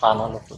他那个不